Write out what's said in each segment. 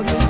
Audio.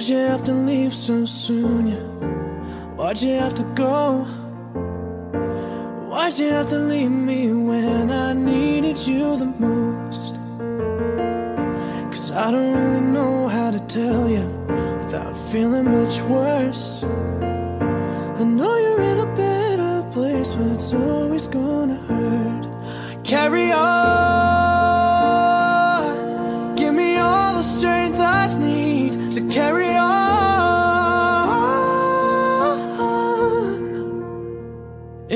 Why'd you have to leave so soon? Yeah? Why'd you have to go? Why'd you have to leave me when I needed you the most? Cause I don't really know how to tell you without feeling much worse. I know you're in a better place, but it's always gonna hurt. Carry on, give me all the strength I need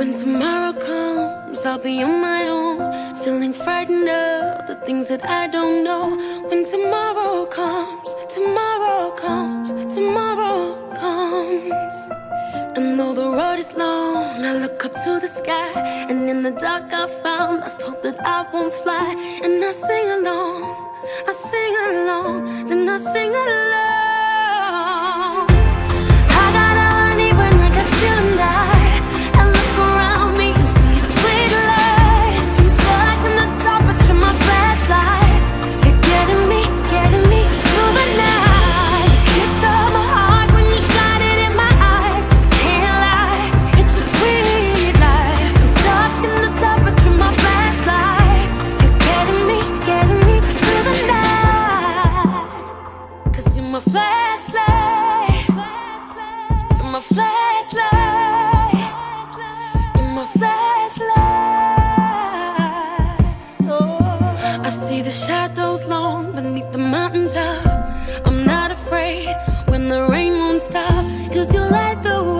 When tomorrow comes, I'll be on my own, feeling frightened of the things that I don't know. When tomorrow comes, tomorrow comes, tomorrow comes. And though the road is long, I look up to the sky, and in the dark I found lost hope that I won't fly. And I sing along, I sing along, then I sing along. Shadows long beneath the mountaintop. I'm not afraid when the rain won't stop. Cause you light the way.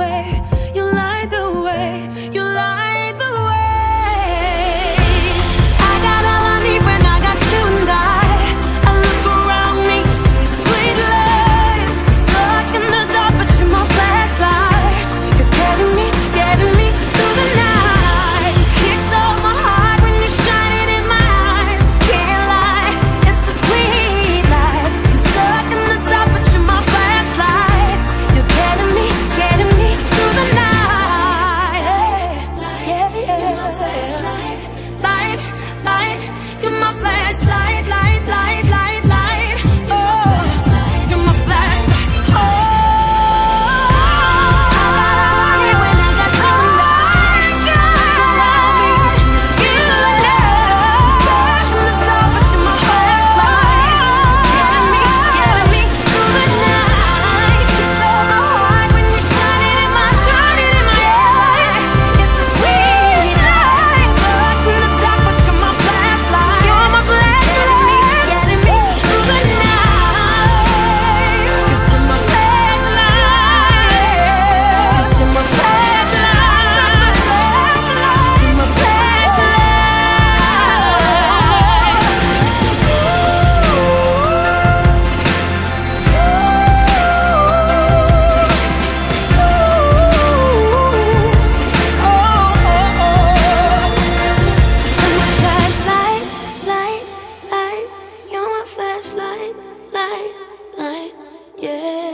light, light, light, yeah.